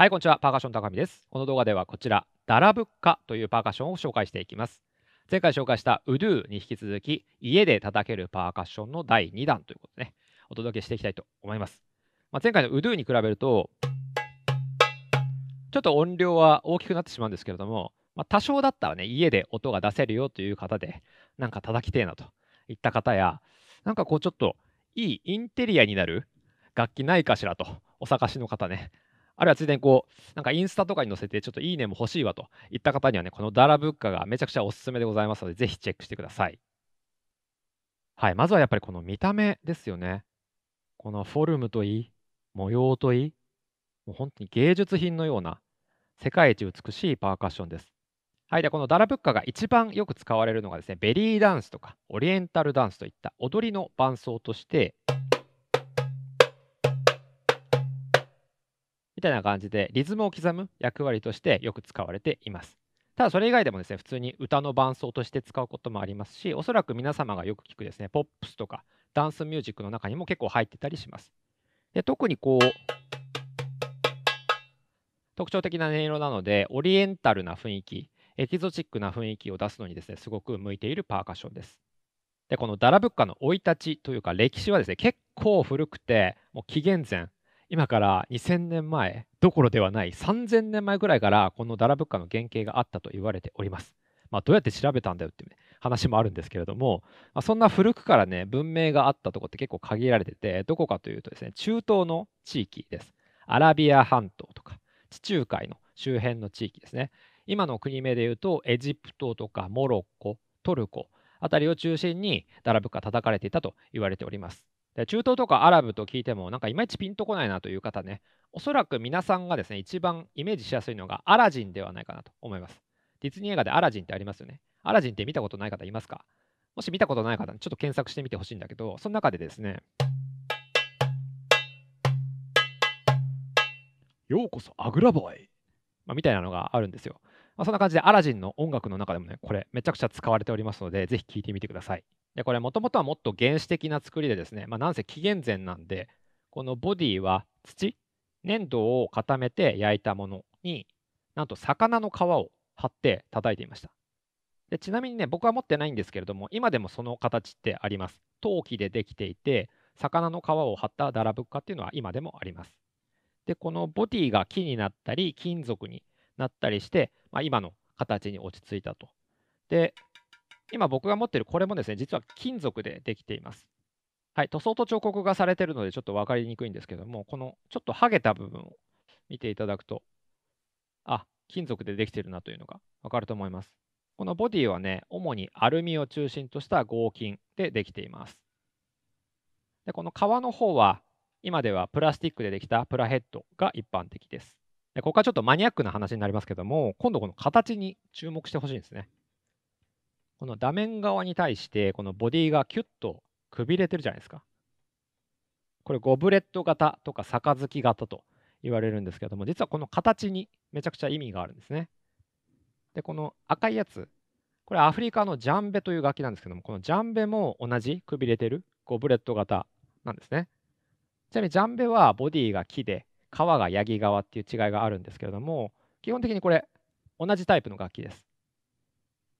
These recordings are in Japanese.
はい、こんにちは。パーカッション高見です。この動画ではこちら、ダラブッカというパーカッションを紹介していきます。前回紹介したウドゥに引き続き、家で叩けるパーカッションの第2弾ということでね、お届けしていきたいと思います。まあ、前回のウドゥに比べると、ちょっと音量は大きくなってしまうんですけれども、まあ、多少だったらね、家で音が出せるよという方で、なんか叩きてえなといった方や、なんかこうちょっといいインテリアになる楽器ないかしらとお探しの方ね、あるいはついでにこう、なんかインスタとかに載せて、ちょっといいねも欲しいわといった方にはね、このダラブッカがめちゃくちゃおすすめでございますので、ぜひチェックしてください。はい、まずはやっぱりこの見た目ですよね。このフォルムといい、模様といい、もう本当に芸術品のような世界一美しいパーカッションです。はい、でこのダラブッカが一番よく使われるのがですね、ベリーダンスとかオリエンタルダンスといった踊りの伴奏として、みたいな感じでリズムを刻む役割としてよく使われています。ただそれ以外でもですね、普通に歌の伴奏として使うこともありますし、おそらく皆様がよく聞くですね、ポップスとかダンスミュージックの中にも結構入ってたりします。で特にこう、特徴的な音色なので、オリエンタルな雰囲気、エキゾチックな雰囲気を出すのにですね、すごく向いているパーカッションです。で、このダラブッカの生い立ちというか歴史はですね、結構古くて、もう紀元前今から2000年前どころではない3000年前ぐらいからこのダラブッカの原型があったと言われております。まあ、どうやって調べたんだよって、話もあるんですけれども、まあ、そんな古くからね文明があったとこって結構限られててどこかというとですね中東の地域です。アラビア半島とか地中海の周辺の地域ですね。今の国名でいうとエジプトとかモロッコトルコあたりを中心にダラブッカ叩かれていたと言われております。中東とかアラブと聞いてもなんかいまいちピンとこないなという方ね、おそらく皆さんがですね、一番イメージしやすいのがアラジンではないかなと思います。ディズニー映画でアラジンってありますよね。アラジンって見たことない方いますか？もし見たことない方、ちょっと検索してみてほしいんだけど、その中でですね、ようこそアグラボイ、まあ、みたいなのがあるんですよ。まあ、そんな感じでアラジンの音楽の中でもね、これめちゃくちゃ使われておりますので、ぜひ聴いてみてください。で、これもともとはもっと原始的な作りでですね、まあ、なんせ紀元前なんで、このボディは土、粘土を固めて焼いたものに、なんと魚の皮を貼って叩いていました。でちなみにね、僕は持ってないんですけれども、今でもその形ってあります。陶器でできていて、魚の皮を貼ったダラブッカっていうのは今でもあります。で、このボディが木になったり、金属になったりして、まあ、今の形に落ち着いたと。で、今僕が持っているこれもですね、実は金属でできています。はい、塗装と彫刻がされているのでちょっと分かりにくいんですけども、このちょっと剥げた部分を見ていただくと、あ、金属でできているなというのが分かると思います。このボディはね、主にアルミを中心とした合金でできています。でこの皮の方は、今ではプラスチックでできたプラヘッドが一般的です。でここはちょっとマニアックな話になりますけども、今度この形に注目してほしいんですね。この画面側に対してこのボディがキュッとくびれてるじゃないですか。これゴブレット型とか杯型と言われるんですけども実はこの形にめちゃくちゃ意味があるんですね。でこの赤いやつこれアフリカのジャンベという楽器なんですけどもこのジャンベも同じくびれてるゴブレット型なんですね。ちなみにジャンベはボディが木で皮がヤギ側っていう違いがあるんですけれども基本的にこれ同じタイプの楽器です。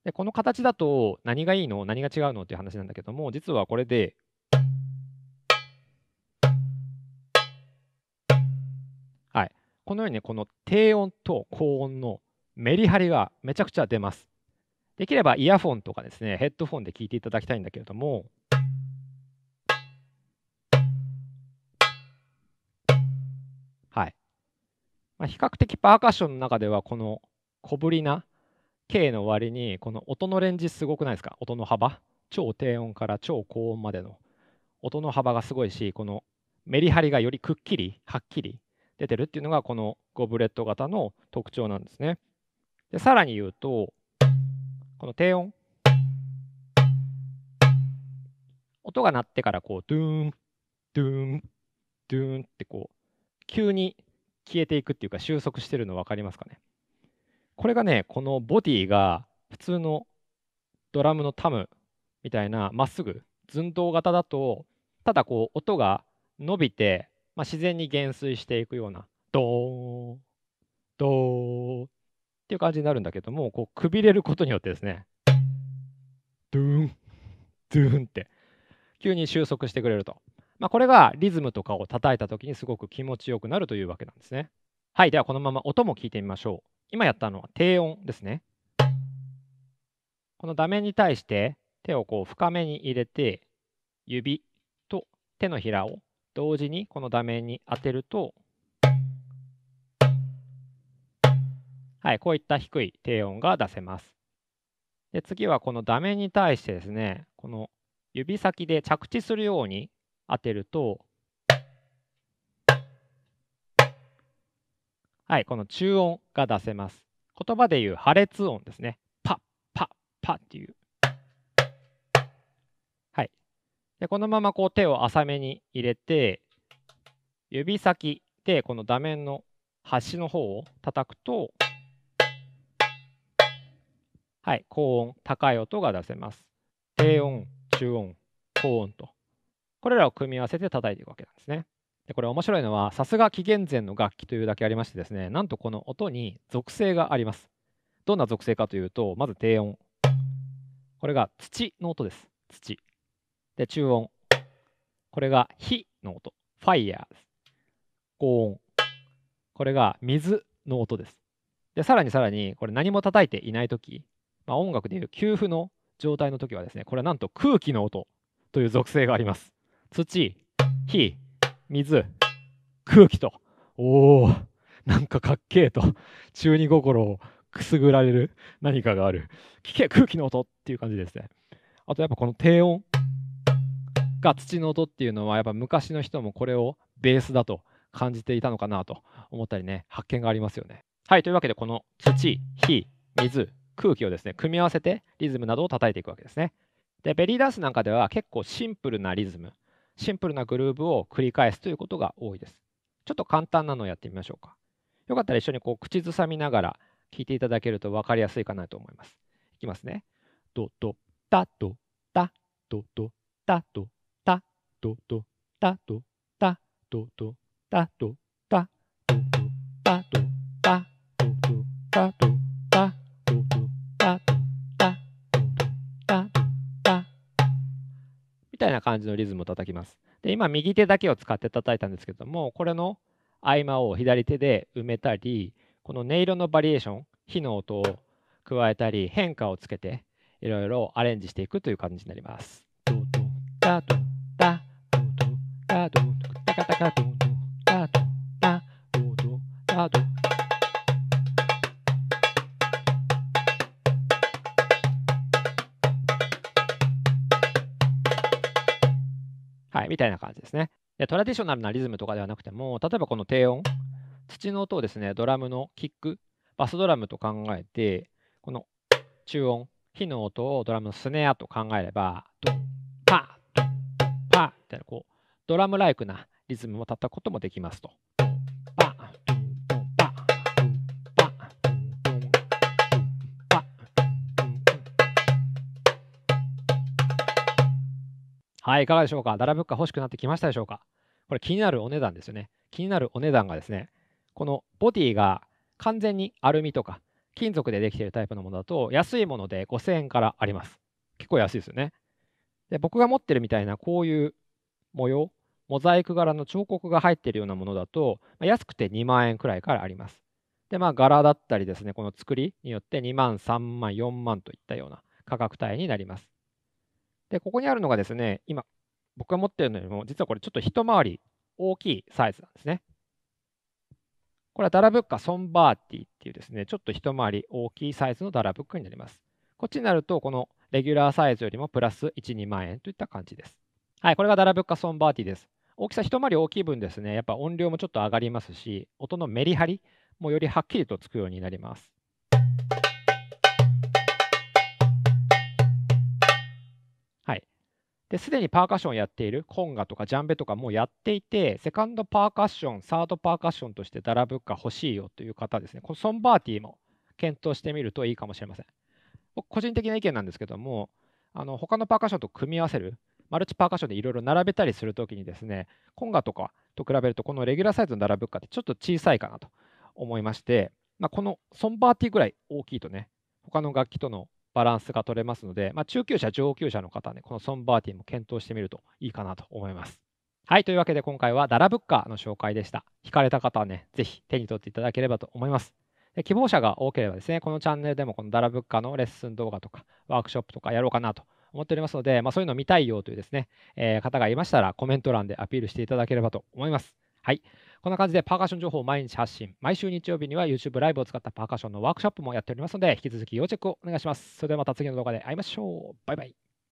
で、この形だと何がいいの何が違うのっていう話なんだけども、実はこれで、はい。このようにね、この低音と高音のメリハリがめちゃくちゃ出ます。できればイヤフォンとかですね、ヘッドフォンで聞いていただきたいんだけれども、はい。まあ、比較的パーカッションの中ではこの小ぶりな K の割にこの音のレンジすごくないですか？音の幅？超低音から超高音までの。音の幅がすごいしこのメリハリがよりくっきりはっきり出てるっていうのがこのゴブレット型の特徴なんですね。でさらに言うとこの低音。音が鳴ってからこうドゥーンドゥーンドゥーンってこう急に消えていくっていうか収束してるの分かりますかね？これがね、このボディが普通のドラムのタムみたいなまっすぐ寸胴型だとただこう音が伸びて、まあ、自然に減衰していくようなドーンドーンっていう感じになるんだけども、こうくびれることによってですね、ドゥーン、ドゥーンって急に収束してくれると。まあ、これがリズムとかを叩いた時にすごく気持ちよくなるというわけなんですね。はい、ではこのまま音も聞いてみましょう。今やったのは低音ですね。この画面に対して手をこう深めに入れて、指と手のひらを同時にこの画面に当てると、はい、こういった低い低音が出せます。で次はこの画面に対してですね、この指先で着地するように当てると、はい、この中音が出せます。言葉で言う破裂音ですね。パッパッパッっていう。はい。でこのままこう手を浅めに入れて、指先でこの画面の端の方を叩くと、はい、高音、高い音が出せます。低音、中音、高音と。これらを組み合わせて叩いていくわけなんですね。でこれ面白いのは、さすが紀元前の楽器というだけありましてですね、なんとこの音に属性があります。どんな属性かというと、まず低音。これが土の音です。土。で、中音。これが火の音。ファイヤーです。高音。これが水の音です。で、さらにさらに、これ何も叩いていないとき、まあ、音楽でいう給付の状態の時はですね、これはなんと空気の音という属性があります。土、火、水、空気と。おお、なんかかっけえと、中二心をくすぐられる何かがある。聞け、空気の音っていう感じですね。あとやっぱこの低音が土の音っていうのは、やっぱ昔の人もこれをベースだと感じていたのかなと思ったりね、発見がありますよね。はい、というわけでこの土、火、水、空気をですね、組み合わせてリズムなどを叩いていくわけですね。で、ベリーダンスなんかでは結構シンプルなリズム、シンプルなグルーブを繰り返すということが多いです。ちょっと簡単なのをやってみましょうか。よかったら一緒にこう口ずさみながら聞いていただけると分かりやすいかなと思います。いきますね。ドドタドタドドタドタドドタドタドドタドタドドタドタドドタド感じのリズムを叩きます。で今右手だけを使って叩いたんですけどもこれの合間を左手で埋めたりこの音色のバリエーション火の音を加えたり変化をつけていろいろアレンジしていくという感じになります。ドドダドダドドダドタカタカドドたいな感じですね。でトラディショナルなリズムとかではなくても、例えばこの低音、土の音をですね、ドラムのキック、バスドラムと考えて、この中音、火の音をドラムのスネアと考えれば、ド、パッ、ド、パーみたいな、こう、ドラムライクなリズムを叩くこともできますと。はい、いかがでしょうか？ダラブッカ欲しくなってきましたでしょうか？これ気になるお値段ですよね。気になるお値段がですね、このボディが完全にアルミとか金属でできているタイプのものだと安いもので5000円からあります。結構安いですよね。で僕が持ってるみたいなこういう模様、モザイク柄の彫刻が入っているようなものだと、ま、安くて2万円くらいからあります。で、まあ柄だったりですね、この作りによって2万、3万、4万といったような価格帯になります。で、ここにあるのがですね、今、僕が持っているのよりも、実はこれちょっと一回り大きいサイズなんですね。これはダラブッカソンバーティっていうですね、ちょっと一回り大きいサイズのダラブッカになります。こっちになると、このレギュラーサイズよりもプラス1、2万円といった感じです。はい、これがダラブッカソンバーティです。大きさ一回り大きい分ですね、やっぱ音量もちょっと上がりますし、音のメリハリもよりはっきりとつくようになります。ですでにパーカッションをやっているコンガとかジャンベとかもやっていて、セカンドパーカッション、サードパーカッションとしてダラブッカ欲しいよという方ですね、このソンバーティーも検討してみるといいかもしれません。僕個人的な意見なんですけども、あの他のパーカッションと組み合わせる、マルチパーカッションでいろいろ並べたりするときにですね、コンガとかと比べると、このレギュラーサイズのダラブッカってちょっと小さいかなと思いまして、まあ、このソンバーティーぐらい大きいとね、他の楽器とのバランスが取れますので、まあ、中級者、上級者の方はね、このソンバーティも検討してみるといいかなと思います。はい、というわけで今回はダラブッカーの紹介でした。弾かれた方はね、ぜひ手に取っていただければと思います。で希望者が多ければですね、このチャンネルでもこのダラブッカーのレッスン動画とかワークショップとかやろうかなと思っておりますので、まあ、そういうの見たいよというですね、えー、方がいましたらコメント欄でアピールしていただければと思います。はい。こんな感じでパーカッション情報を毎日発信。毎週日曜日には YouTube ライブを使ったパーカッションのワークショップもやっておりますので、引き続き要チェックをお願いします。それではまた次の動画で会いましょう。バイバイ。